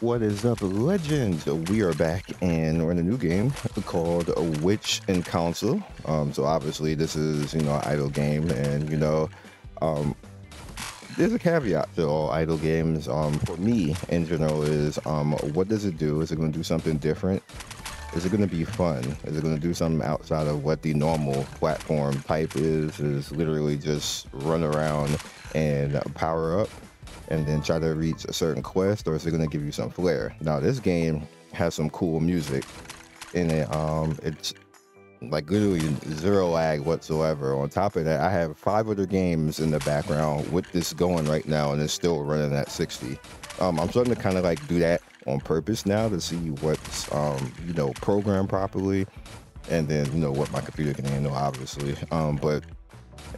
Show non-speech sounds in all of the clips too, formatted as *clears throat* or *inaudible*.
What is up, legends? We are back and we're in a new game called Witch and Council. Um, so obviously this is you know an idle game, and you know, um, there's a caveat to all idle games. Um, for me in general is um, what does it do? Is it going to do something different? Is it going to be fun? Is it going to do something outside of what the normal platform type is? Is literally just run around and power up? And then try to reach a certain quest, or is it going to give you some flair? Now, this game has some cool music in it. Um, it's like literally zero lag whatsoever. On top of that, I have five other games in the background with this going right now, and it's still running at 60. Um, I'm starting to kind of like do that on purpose now to see what's um, you know programmed properly, and then you know what my computer can handle, obviously. Um, but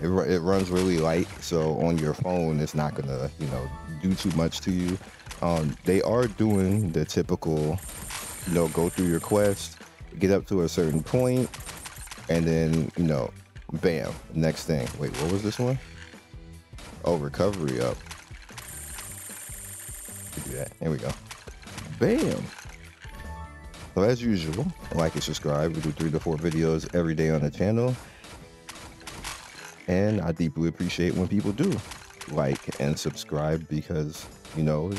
it, it runs really light, so on your phone, it's not gonna, you know, do too much to you. Um, they are doing the typical, you know, go through your quest, get up to a certain point, and then, you know, bam, next thing. Wait, what was this one? Oh, recovery up. Do that. There we go. Bam. So as usual, like and subscribe. We do three to four videos every day on the channel. And I deeply appreciate when people do like and subscribe because, you know,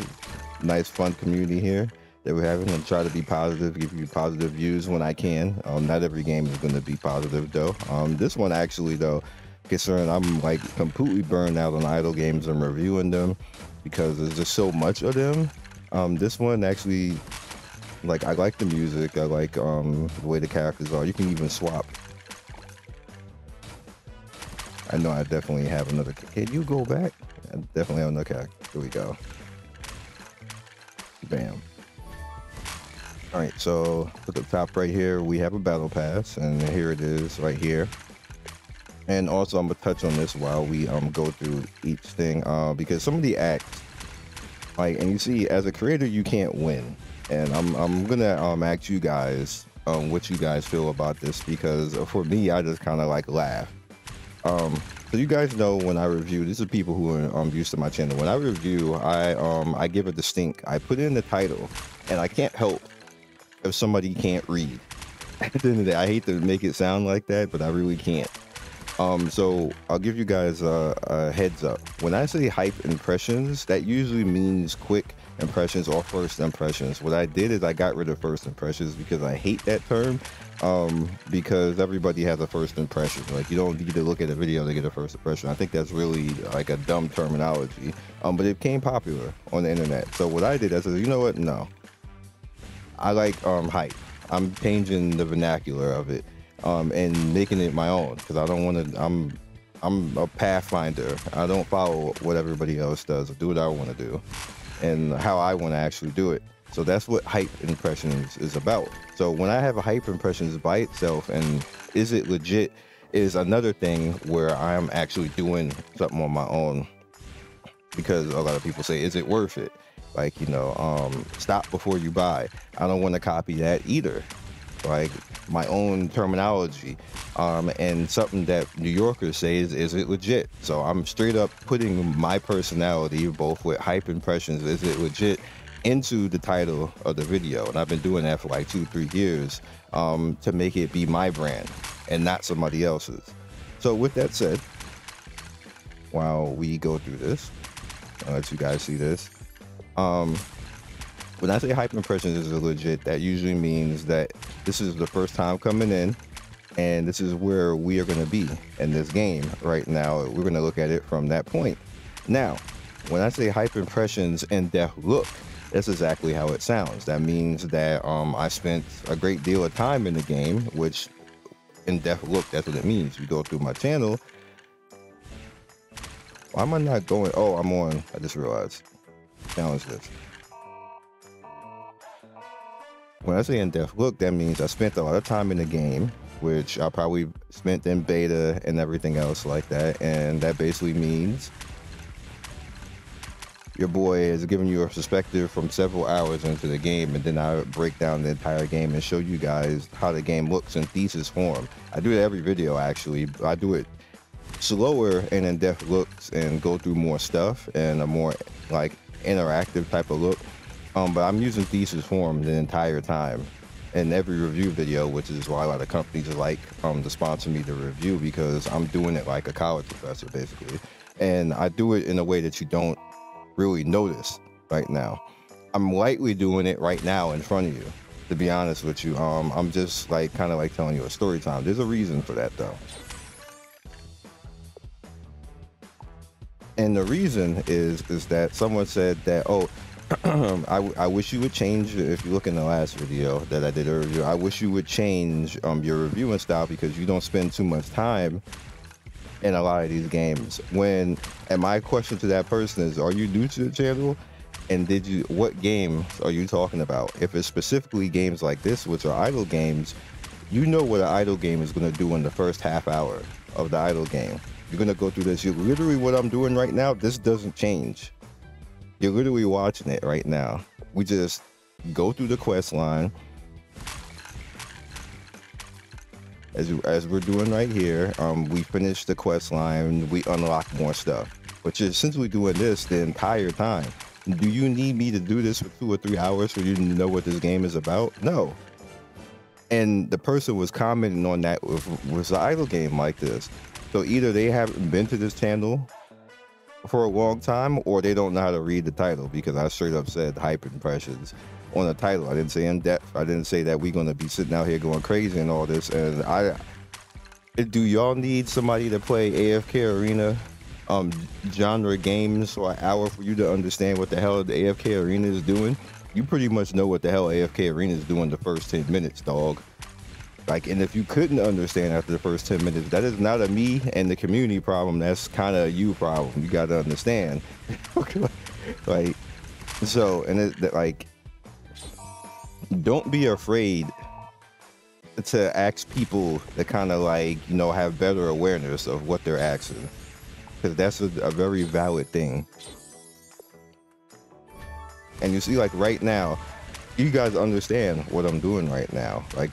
nice, fun community here that we're having and try to be positive, give you positive views when I can. Um, not every game is going to be positive though. Um, this one actually though, considering I'm like completely burned out on idle games and reviewing them because there's just so much of them. Um, this one actually, like I like the music. I like um, the way the characters are. You can even swap I know I definitely have another. Can you go back? I definitely have another. Here we go. Bam. All right, so at the top right here, we have a battle pass, and here it is right here. And also, I'm gonna touch on this while we um go through each thing, uh, because some of the acts, like, and you see, as a creator, you can't win, and I'm I'm gonna um ask you guys um what you guys feel about this because for me, I just kind of like laugh um, so you guys know when I review, these are people who are um, used to my channel. When I review, I um I give the stink. I put in the title, and I can't help if somebody can't read. *laughs* At the end of the day, I hate to make it sound like that, but I really can't. Um, so I'll give you guys a, a heads up. When I say hype impressions, that usually means quick impressions or first impressions. What I did is I got rid of first impressions because I hate that term um, because everybody has a first impression. Like you don't need to look at a video to get a first impression. I think that's really like a dumb terminology. Um, but it became popular on the internet. So what I did, I said, you know what? No, I like um, hype. I'm changing the vernacular of it um, and making it my own because I don't want to. I'm I'm a pathfinder. I don't follow what everybody else does. I do what I want to do and how I want to actually do it. So that's what hype impressions is about. So when I have a hype impressions by itself and is it legit is another thing where I'm actually doing something on my own because a lot of people say, is it worth it? Like, you know, um, stop before you buy. I don't want to copy that either. Like my own terminology um, and something that New Yorkers say is, is it legit? So I'm straight up putting my personality, both with hype impressions, is it legit? into the title of the video. And I've been doing that for like two, three years um, to make it be my brand and not somebody else's. So with that said, while we go through this, I'll let you guys see this. Um, when I say hype impressions is legit, that usually means that this is the first time coming in and this is where we are going to be in this game right now. We're going to look at it from that point. Now, when I say hype impressions and depth look, that's exactly how it sounds. That means that um, I spent a great deal of time in the game, which in depth look, that's what it means. You go through my channel. Why am I not going? Oh, I'm on. I just realized. Challenge this. When I say in depth look, that means I spent a lot of time in the game, which I probably spent in beta and everything else like that. And that basically means your boy is giving you a perspective from several hours into the game, and then I break down the entire game and show you guys how the game looks in thesis form. I do it every video actually. I do it slower and in depth looks and go through more stuff and a more like interactive type of look. Um, but I'm using thesis form the entire time in every review video, which is why a lot of companies like um, to sponsor me to review because I'm doing it like a college professor, basically. And I do it in a way that you don't really notice right now. I'm lightly doing it right now in front of you, to be honest with you. Um, I'm just like kind of like telling you a story time. There's a reason for that though. And the reason is is that someone said that, oh, *clears throat* I, I wish you would change if you look in the last video that I did earlier. I wish you would change um, your reviewing style because you don't spend too much time in a lot of these games. When and my question to that person is are you new to the channel? And did you what games are you talking about? If it's specifically games like this which are idle games you know what an idle game is going to do in the first half hour of the idle game. You're going to go through this. You literally what i'm doing right now this doesn't change you're literally watching it right now. We just go through the quest line as as we're doing right here. Um, we finish the quest line. We unlock more stuff, which is essentially doing this the entire time. Do you need me to do this for two or three hours for you to know what this game is about? No. And the person was commenting on that with, with an idle game like this. So either they haven't been to this channel for a long time, or they don't know how to read the title because I straight up said hype impressions on the title. I didn't say in depth. I didn't say that we're gonna be sitting out here going crazy and all this. And I, do y'all need somebody to play AFK Arena, um, genre games for an hour for you to understand what the hell the AFK Arena is doing? You pretty much know what the hell AFK Arena is doing the first ten minutes, dog. Like, and if you couldn't understand after the first 10 minutes, that is not a me and the community problem. That's kind of a you problem. You got to understand. *laughs* like, so, and it, like, don't be afraid to ask people that kind of like, you know, have better awareness of what they're asking. Because that's a, a very valid thing. And you see, like, right now, you guys understand what I'm doing right now. Like,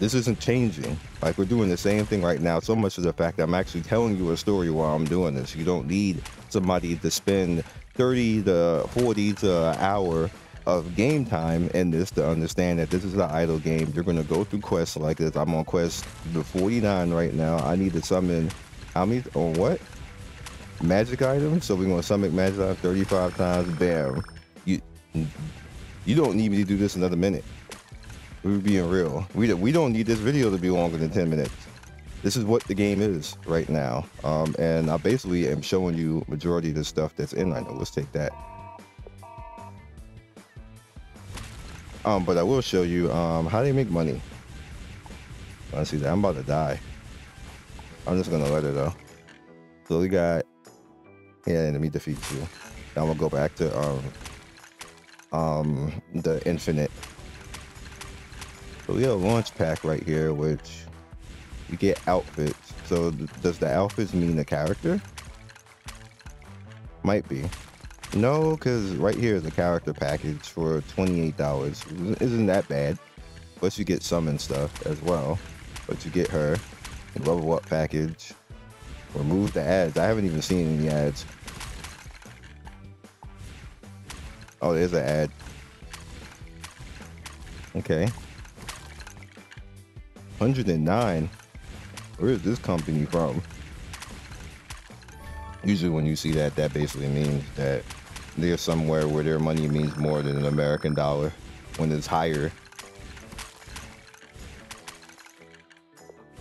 this isn't changing. Like we're doing the same thing right now. So much of the fact that I'm actually telling you a story while I'm doing this. You don't need somebody to spend 30 to 40 to an hour of game time in this to understand that this is an idle game. You're gonna go through quests like this. I'm on quest the 49 right now. I need to summon how many on what? Magic items. So we're gonna summon magic item 35 times. Bam. You you don't need me to do this another minute. We're being real. We, we don't need this video to be longer than 10 minutes. This is what the game is right now. Um, and I basically am showing you majority of the stuff that's in now. Let's take that. Um, but I will show you um, how they make money. I see that. I'm about to die. I'm just gonna let it though. So we got yeah, let me defeat you. Now I'm gonna go back to um um the infinite so we have a launch pack right here, which you get outfits. So th does the outfits mean the character? Might be. No, because right here is a character package for $28. Isn't that bad? Plus you get summon stuff as well. But you get her. Level up package. Remove the ads. I haven't even seen any ads. Oh, there's an ad. Okay. 109? Where is this company from? Usually when you see that, that basically means that they're somewhere where their money means more than an American dollar when it's higher.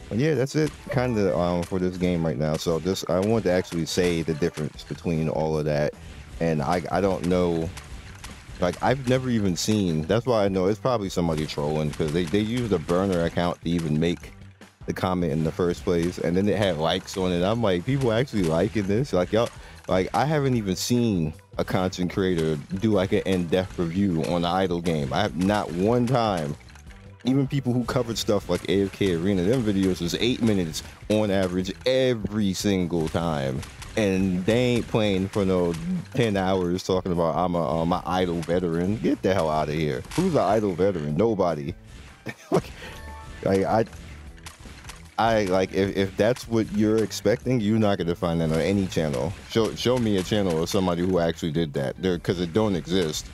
But yeah, that's it kind of um, for this game right now. So this, I want to actually say the difference between all of that. And I, I don't know like I've never even seen. That's why I know it's probably somebody trolling because they they used a burner account to even make the comment in the first place, and then it had likes on it. I'm like, people actually liking this? Like y'all, like I haven't even seen a content creator do like an in-depth review on the idle game. I have not one time. Even people who covered stuff like AFK Arena, them videos was eight minutes on average every single time and they ain't playing for no 10 hours talking about I'm a um, idle veteran. Get the hell out of here. Who's an idle veteran? Nobody. *laughs* like, I, I like if, if that's what you're expecting, you're not gonna find that on any channel. Show show me a channel of somebody who actually did that there because it don't exist.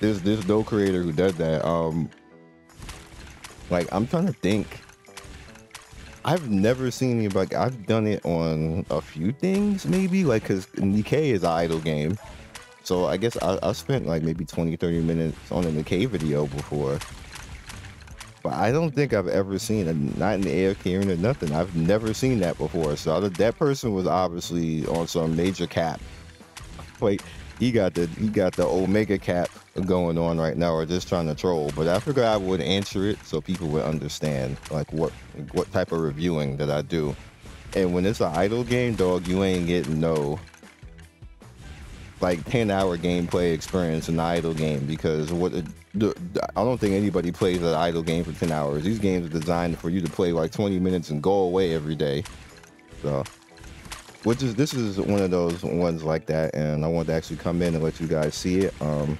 there's there's no creator who does that. Um, like I'm trying to think. I've never seen anybody. I've done it on a few things, maybe like because Nikke is an idle game. So I guess I, I spent like maybe 20, 30 minutes on a Nikke video before. But I don't think I've ever seen a not in the air or nothing. I've never seen that before. So that person was obviously on some major cap. Like he got the he got the Omega cap going on right now, or just trying to troll. But I figured I would answer it so people would understand like what what type of reviewing that I do. And when it's an idle game, dog, you ain't getting no like 10 hour gameplay experience in the idle game because what the, I don't think anybody plays an idle game for 10 hours. These games are designed for you to play like 20 minutes and go away every day. So which is this is one of those ones like that and i wanted to actually come in and let you guys see it. Um,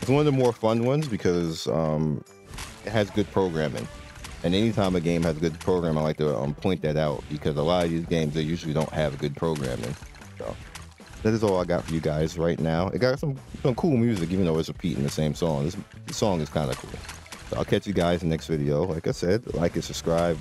it's one of the more fun ones because um, it has good programming. And anytime a game has good programming i like to um, point that out because a lot of these games they usually don't have good programming. So that is all i got for you guys right now. It got some some cool music even though it's repeating the same song. This, this song is kind of cool. So i'll catch you guys in the next video. Like i said like and subscribe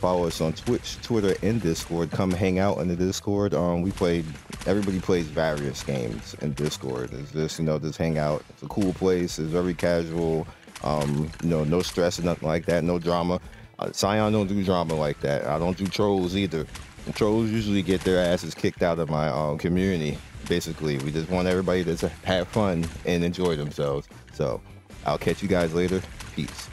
follow us on Twitch, Twitter, and Discord. Come hang out in the Discord. Um, we played. Everybody plays various games in Discord. It's just you know just hang out. It's a cool place. It's very casual. Um, you know, no stress or nothing like that. No drama. Uh, Scion don't do drama like that. I don't do trolls either. And trolls usually get their asses kicked out of my um, community. Basically, we just want everybody to have fun and enjoy themselves. So, I'll catch you guys later. Peace.